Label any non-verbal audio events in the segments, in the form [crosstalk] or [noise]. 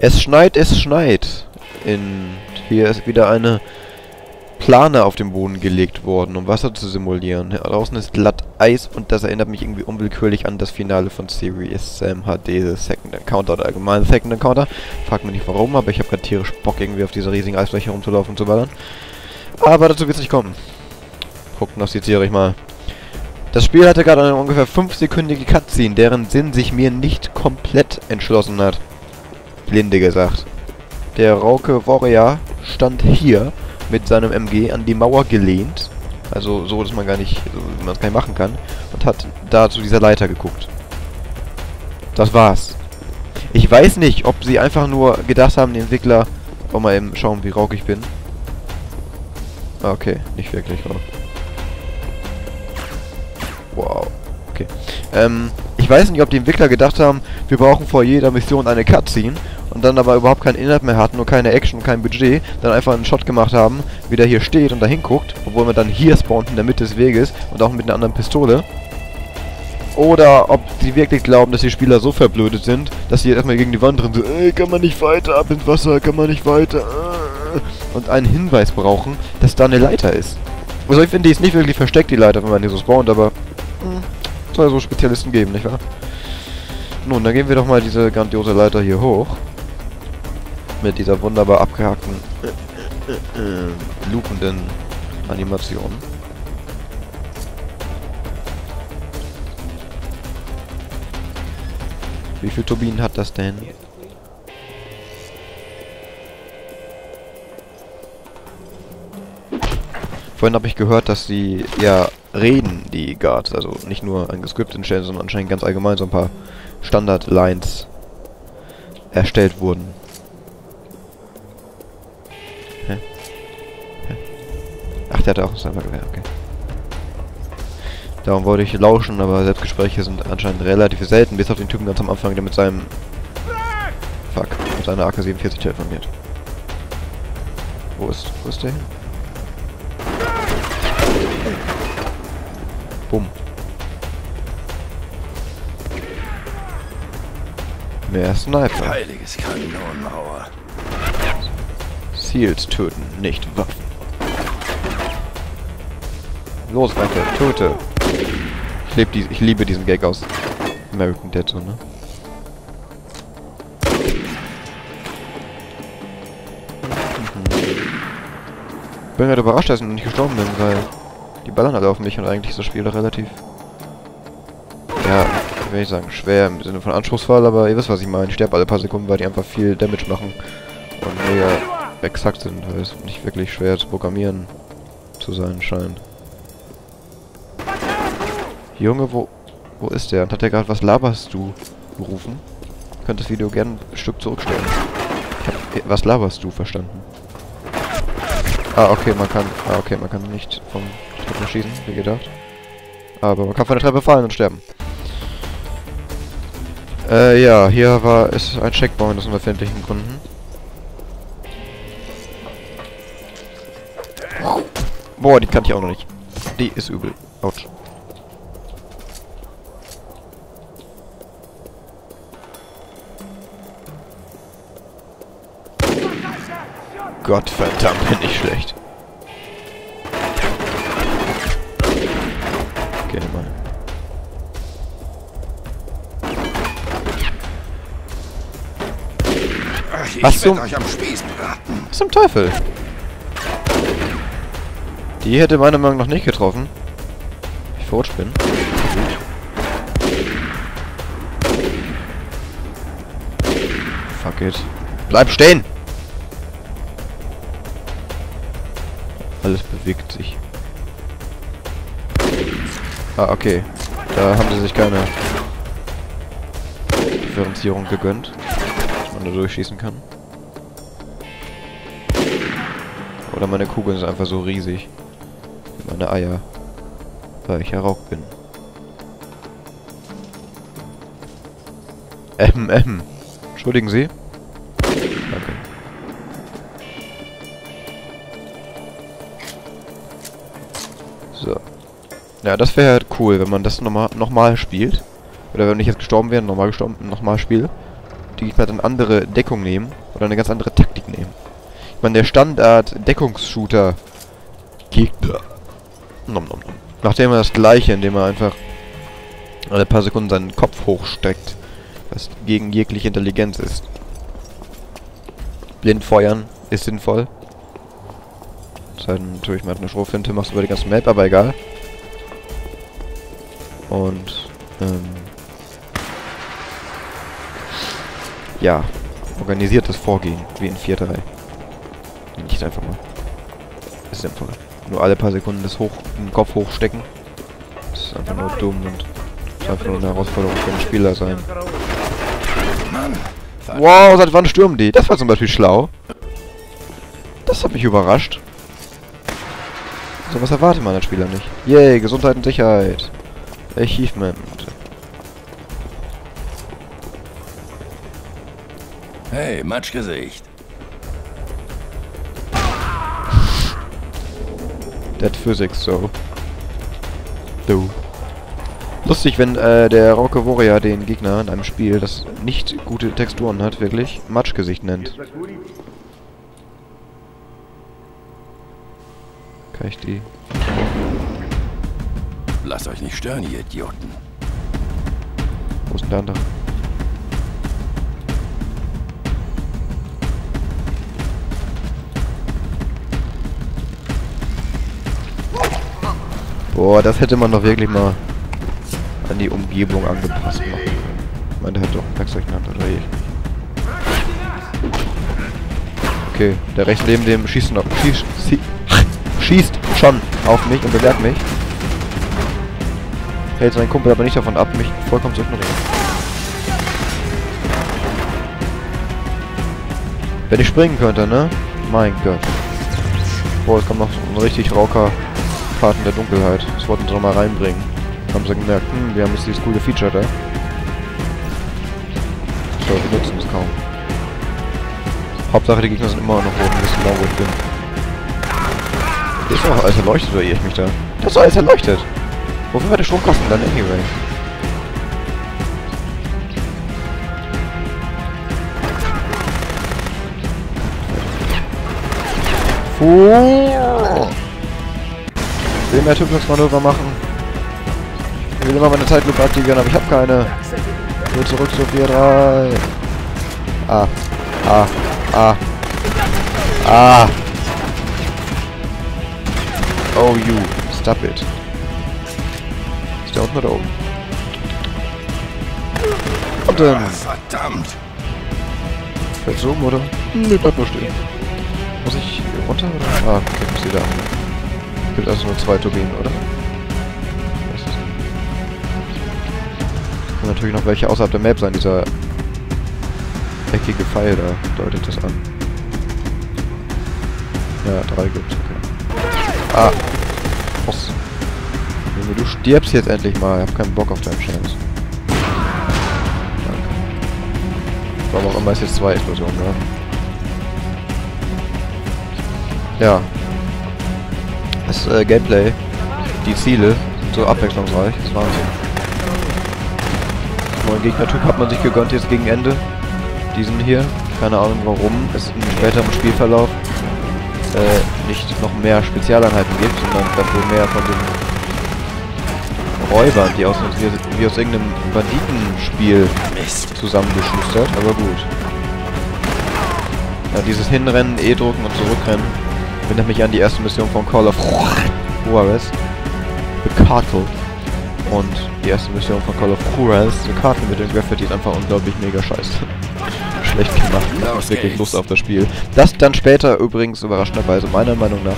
Es schneit, es schneit. In hier ist wieder eine Plane auf den Boden gelegt worden, um Wasser zu simulieren. Hier draußen ist glatt Eis und das erinnert mich irgendwie unwillkürlich an das Finale von Series Sam HD, Second Encounter oder allgemein Second Encounter. Fragt mich nicht warum, aber ich habe gerade tierisch Bock irgendwie auf dieser riesigen Eisfläche rumzulaufen und zu ballern. Aber dazu wird es nicht kommen. Prognostiziere ich mal. Das Spiel hatte gerade eine ungefähr 5-sekündige Cutscene, deren Sinn sich mir nicht komplett entschlossen hat. Blinde gesagt. Der Rauke Warrior stand hier mit seinem MG an die Mauer gelehnt. Also so, dass man gar nicht, so, man es gar nicht machen kann. Und hat da zu dieser Leiter geguckt. Das war's. Ich weiß nicht, ob sie einfach nur gedacht haben, die Entwickler... Oh, mal eben schauen, wie rauk ich bin. Ah, okay, nicht wirklich rauk. Wow. Okay. Ähm, ich weiß nicht, ob die Entwickler gedacht haben, wir brauchen vor jeder Mission eine Cutscene und dann aber überhaupt keinen Inhalt mehr hatten, nur keine Action, kein Budget, dann einfach einen Shot gemacht haben, wie der hier steht und da hinguckt, obwohl man dann hier spawnt in der Mitte des Weges und auch mit einer anderen Pistole. Oder ob sie wirklich glauben, dass die Spieler so verblödet sind, dass sie jetzt erstmal gegen die Wand drin so, ey, kann man nicht weiter, ab ins Wasser, kann man nicht weiter, äh, und einen Hinweis brauchen, dass da eine Leiter ist. Also ich finde, die ist nicht wirklich versteckt, die Leiter, wenn man die so spawnt, aber hm, soll ja so Spezialisten geben, nicht wahr? Nun, dann gehen wir doch mal diese grandiose Leiter hier hoch mit dieser wunderbar abgehackten, äh, Animation. Wie viele Turbinen hat das denn? Vorhin habe ich gehört, dass sie ja reden, die Guards. Also nicht nur ein Skript entstellen, sondern anscheinend ganz allgemein so ein paar Standard-Lines erstellt wurden. Ach, der hat auch ein Snipergewehr, okay. Darum wollte ich lauschen, aber Selbstgespräche sind anscheinend relativ selten, bis auf den Typen ganz am Anfang, der mit seinem... Fuck, mit seiner AK-47 telefoniert. Wo ist, wo ist der hin? Bumm. Mehr Sniper. Heiliges Kanonenmauer. Seals töten, nicht Waffen. Los, weiter, Tote. Ich, leb die, ich liebe diesen Gag aus American Dead so, ne? Bin halt überrascht, dass ich noch nicht gestorben bin, weil die ballern alle auf mich und eigentlich ist das Spiel doch relativ... Ja, wie will ich sagen, schwer im Sinne von anspruchsvoll, aber ihr wisst, was ich meine. Ich sterbe alle paar Sekunden, weil die einfach viel Damage machen und mega exakt sind, weil es nicht wirklich schwer zu programmieren zu sein scheint. Junge, wo, wo ist der? Und hat der gerade was laberst du gerufen? Könnt das Video gerne ein Stück zurückstellen. Ich hab, was laberst du verstanden? Ah, okay, man kann, ah, okay, man kann nicht vom Treppe schießen, wie gedacht. Aber man kann von der Treppe fallen und sterben. Äh, ja, hier war, ist ein Checkpoint aus unerfindlichen Gründen. Boah, die kannte ich auch noch nicht. Die ist übel. Autsch. Gott verdammt, bin ich schlecht. Okay, mal. Ich Was zum- euch am Spieß braten. Was zum Teufel? Die hätte meiner Meinung nach nicht getroffen. Ich verrutscht bin. Fuck it. Bleib stehen! Alles bewegt sich. Ah, okay. Da haben sie sich keine Differenzierung gegönnt, dass man da durchschießen kann. Oder meine Kugeln sind einfach so riesig. Meine Eier. Weil ich ja Rauk bin. Ähm, ähm. Entschuldigen Sie? Danke. So. Ja, das wäre halt cool, wenn man das nochmal noch mal spielt. Oder wenn ich jetzt gestorben wäre, nochmal gestorben, nochmal spiele. die Gegner dann andere Deckung nehmen oder eine ganz andere Taktik nehmen. Ich meine, der Standard-Deckungsshooter Gegner nom, nom, nom. macht ja immer das gleiche, indem er einfach alle paar Sekunden seinen Kopf hochstreckt, was gegen jegliche Intelligenz ist. Blind feuern ist sinnvoll. Das heißt natürlich mal eine Schrotflinte, machst du über die ganze Map, aber egal. Und, ähm, ja, organisiertes Vorgehen, wie in 4.3. Nicht einfach mal. Ist sinnvoll. Nur alle paar Sekunden das hoch, den Kopf hochstecken. Das ist einfach nur dumm und ist einfach nur eine Herausforderung für den Spieler sein. Wow, seit wann stürmen die? Das war zum Beispiel schlau. Das hat mich überrascht. So was erwartet man als Spieler nicht. Yay, Gesundheit und Sicherheit. Achievement. Hey, Matschgesicht. Dead Physics, so. Du. Lustig, wenn äh, der Rauke Warrior den Gegner in einem Spiel, das nicht gute Texturen hat, wirklich Matschgesicht nennt. Kann ich die... Lasst euch nicht stören, ihr Idioten. Wo ist denn der andere? Boah, das hätte man doch wirklich mal an die Umgebung angepasst machen können. Ich meine, der hat doch ein Werkzeug in Hand, oder ich Okay, der rechts neben dem schießt noch. Schießt, schie [laughs] schießt schon auf mich und bewertet mich. Hält seinen Kumpel aber nicht davon ab, mich vollkommen zu ignorieren. Wenn ich springen könnte, ne? Mein Gott. Boah, es kommt noch so ein richtig rauker Fahrten der Dunkelheit. Das wollten sie noch mal reinbringen. Haben sie gemerkt, hm, wir haben jetzt dieses coole Feature da. So, wir nutzen es kaum. Hauptsache die Gegner sind immer noch oben, wissen genau wo ich bin. Ist doch alles erleuchtet oder ich mich da? Das ist alles erleuchtet! Wofür wird der Stromkosten dann anyway? Fuh! Ich will mehr Typungsmanöver machen. Ich will immer meine Zeitlupe aktivieren, aber ich habe keine. Ich will zurück zu 4-3. Ah. Ah. Ah. Ah. Oh, you. Stop it. Ist der unten oder oben? Und dann. Ah, verdammt. Fällt's oben, oder? Nee, bleibt nur stehen. Muss ich hier runter, oder? Ah, okay, muss die da. Gibt also nur zwei Turbinen, oder? Ist das? Kann natürlich noch welche außerhalb der Map sein, dieser eckige Pfeil da deutet das an. Ja, drei gibt's, okay. Ah! Boss. Junge, du stirbst jetzt endlich mal. Ich hab keinen Bock auf deinen. Danke. Warum auch immer es jetzt zwei Explosionen gab. Ja. Das äh, Gameplay, die Ziele sind so abwechslungsreich. Das ist Wahnsinn. Neuen Gegnertyp hat man sich gegönnt jetzt gegen Ende. Diesen hier. Keine Ahnung warum es im späteren Spielverlauf äh, nicht noch mehr Spezialeinheiten gibt, sondern dafür mehr von den Räubern, die aus, wie, aus irgendeinem Banditenspiel zusammengeschustert, aber gut. Ja, dieses Hinrennen, E-Drucken und Zurückrennen erinnert mich an die erste Mission von Call of Juarez. The Cartel. Und die erste Mission von Call of Juarez, The Cartel mit dem Graffiti ist einfach unglaublich mega scheiße. [laughs] Schlecht gemacht. Ich wirklich. Lust auf das Spiel. Das dann später übrigens überraschenderweise meiner Meinung nach,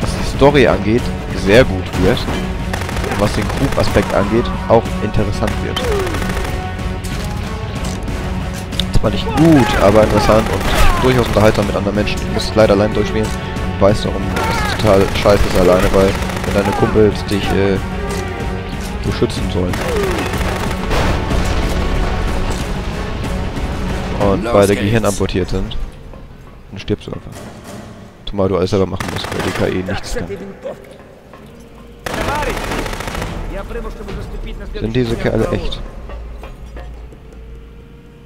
was die Story angeht, sehr gut wird. Und was den Group-Aspekt angeht, auch interessant wird. Zwar nicht gut, aber interessant und durchaus unterhaltsam mit anderen Menschen. Ich muss es leider allein durchspielen. Ich weiß darum, dass es total scheiße ist alleine, weil wenn deine Kumpels dich äh, beschützen sollen. Und Los beide geht's. Gehirn amputiert sind, dann stirbst du einfach. Zumal du alles selber machen musst, weil die KI nichts kann. Sind diese Kerle echt?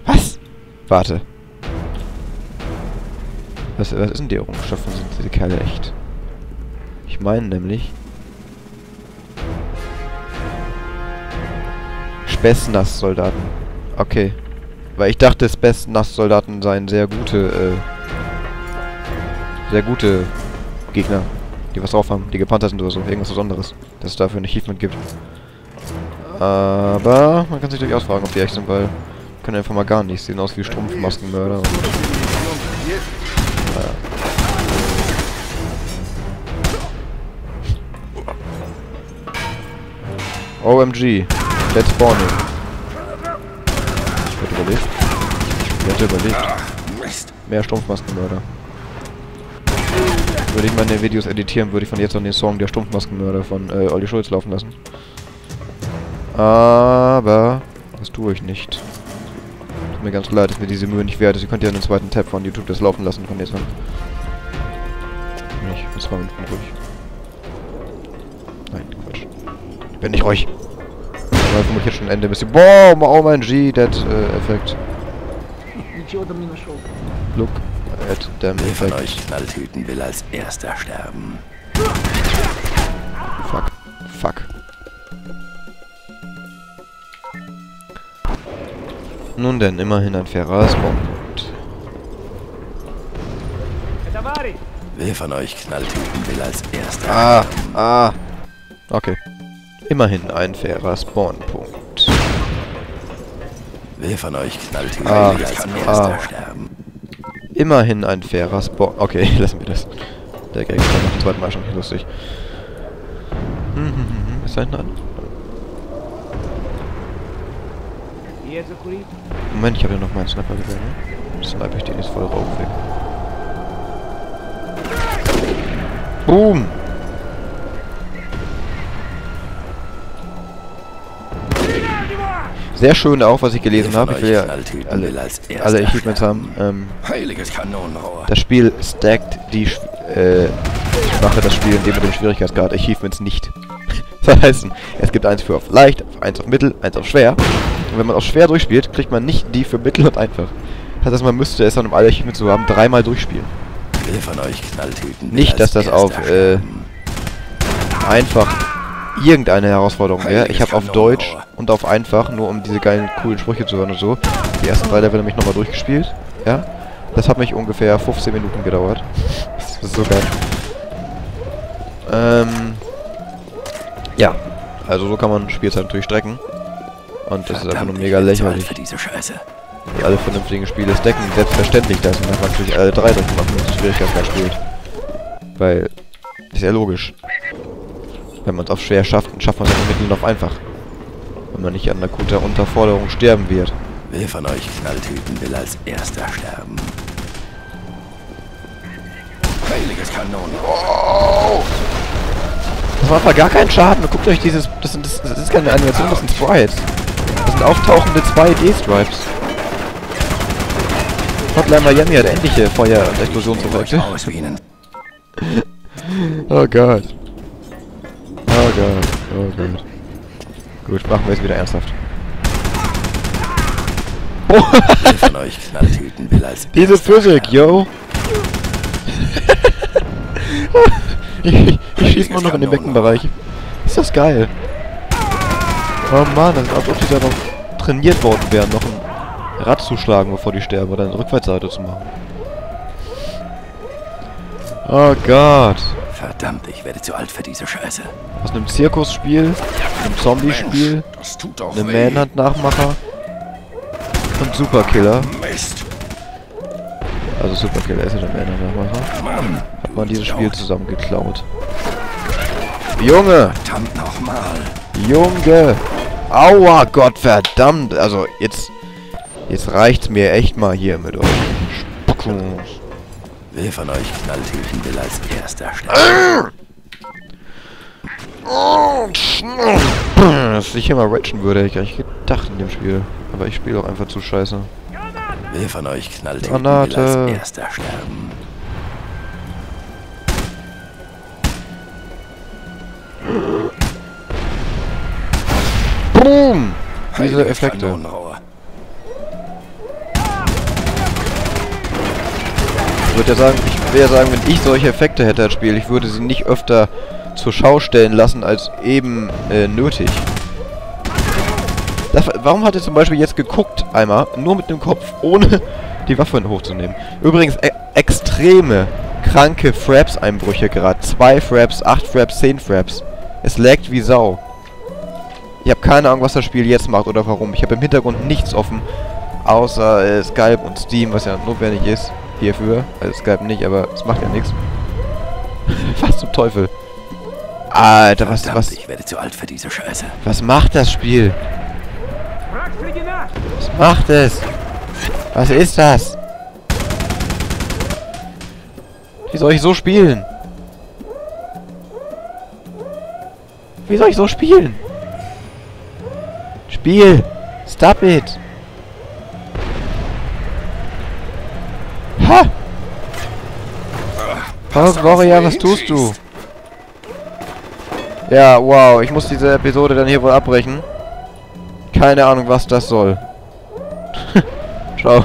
Was? Warte. Was, was ist denn die Errungenschaft von sind diese Kerle echt? Ich meine nämlich... Spessnass-Soldaten. Okay. Weil ich dachte, Spessnass-Soldaten seien sehr gute, äh... Sehr gute Gegner. Die was drauf haben. Die gepanzert sind oder so. Irgendwas Besonderes. Dass es dafür ein Achievement gibt. Aber man kann sich durchaus fragen, ob die echt sind, weil... Können einfach mal gar nicht. Sehen aus wie Strumpfmaskenmörder. Und, OMG. Let's spawn him. Ich wurde überlebt. Ich hätte überlebt. Mehr Strumpfmaskenmörder. Würde ich meine Videos editieren, würde ich von jetzt an den Song der Strumpfmaskenmörder von äh, Olli Schulz laufen lassen. Aber das tue ich nicht. Tut mir ganz leid, dass mir diese Mühe nicht wert ist. Ihr könnt ja einen zweiten Tab von YouTube das laufen lassen von jetzt an. Nicht, das war mit ruhig. Nein, Quatsch. Ich bin nicht ruhig weil vermutlich jetzt schon Ende Mission. Wow, OMG, that äh, Effekt. Look at them Wer von euch Knalltüten will als erster sterben? Fuck. Fuck. Nun denn, immerhin ein fairer Spawnpunkt. Wer von euch Knalltüten will als erster Ah, ah. Okay. Immerhin ein fairer Spawnpunkt. Wer von euch knallt hier ah, als ah. sterben? Immerhin ein fairer Spawn... Okay, [laughs] lassen wir das. Der Gag ist noch zweiten Mal schon nicht lustig. Hm, hm, hm, hm. ist da hinten an? Moment, ich habe ja noch meinen Sniper gesehen, ne? Snipe ich den jetzt voll rauf weg. Boom! Sehr schön auch, was ich gelesen habe. Ich will ja alle, alle Achievements haben. Ähm, das Spiel stackt die äh, Schwache das Spiel, indem mit dem Schwierigkeitsgrad Achievements nicht. [laughs] das heißt, es gibt eins für auf leicht, eins auf mittel, eins auf schwer. Und wenn man auf schwer durchspielt, kriegt man nicht die für mittel und einfach. Das heißt, man müsste es dann, um alle Achievements zu haben, dreimal durchspielen. Nicht, dass das auf, äh? Einfach irgendeine Herausforderung wäre. Ich habe auf Deutsch und auf einfach, nur um diese geilen, coolen Sprüche zu hören und so, die ersten drei Level nämlich nochmal durchgespielt. Ja. Das hat mich ungefähr 15 Minuten gedauert. Das ist so geil. Ähm. Ja. Also so kann man Spielzeit natürlich strecken. Und das ist einfach nur Verdammt, mega lächerlich. für diese Scheiße. Wie alle vernünftigen Spiele stacken. Selbstverständlich, dass man natürlich alle drei drücken, wenn man Schwierigkeitsgrad spielt. Weil, ist ja logisch. Wenn man es auf schwer schafft, dann schafft man es mit Mitteln auf einfach. Wenn man nicht an der akuter Unterforderung sterben wird. Wer von euch Knalltüten will als erster sterben? Heiliges Kanonenrohr. Das macht aber gar keinen Schaden. Guckt euch dieses... Das, sind, das, das ist keine Animation, das sind Sprites. Das sind auftauchende 2D-Stripes. Hotline Miami hat ähnliche Feuer- und Explosionseffekte. [laughs] Oh Gott. Oh Gott. Oh Gott. Gut, machen wir es wieder ernsthaft. Oh, Wer von euch Knalltüten will als diese Physik, yo. ich ich schieß mal noch in den Beckenbereich. Ist das geil. Oh Mann, das ist als ob die darauf trainiert worden wären, noch ein Rad zu schlagen, bevor die sterben, oder eine Rückwärtsseite zu machen. Oh Gott. Verdammt, ich werde zu alt für diese Scheiße. Aus einem Zirkusspiel, einem Zombie-Spiel, einem. Manhunt-Nachmacher und Superkiller. Mist. Also Superkiller ist ja der Manhunt-Nachmacher. Hat man dieses Spiel zusammen geklaut. Junge! Verdammt nochmal. Junge! Aua, Gott verdammt! Also jetzt... Jetzt reicht's mir echt mal hier mit euch. Spucken. Wer von euch Knalltüten will als erster sterben? Dass ich hier mal ratchen würde, hätte ich gar nicht gedacht in dem Spiel. Aber ich spiele auch einfach zu scheiße. Wer von euch Knalltüten Granate. will als erster sterben? Boom! Diese Effekte. Würde ja sagen, ich würde ja sagen, wenn ich solche Effekte hätte als Spiel, ich würde sie nicht öfter zur Schau stellen lassen, als eben äh, nötig. Das, warum hat er zum Beispiel jetzt geguckt, einmal, nur mit dem Kopf, ohne die Waffe hochzunehmen? Übrigens, e extreme, kranke Fraps-Einbrüche gerade. Zwei Fraps, acht Fraps, zehn Fraps. Es laggt wie Sau. Ich habe keine Ahnung, was das Spiel jetzt macht oder warum. Ich habe im Hintergrund nichts offen, außer äh, Skype und Steam, was ja notwendig ist hierfür. Also Skype nicht, aber es macht ja nichts. [laughs] was zum Teufel? Alter, was, was... Ich werde zu alt für diese Scheiße. Was macht das Spiel? Was macht es? Was ist das? Wie soll ich so spielen? Wie soll ich so spielen? Spiel! Stop it! Hulk Warrior, was tust du? Ja, wow, ich muss diese Episode dann hier wohl abbrechen. Keine Ahnung, was das soll. [laughs] Ciao.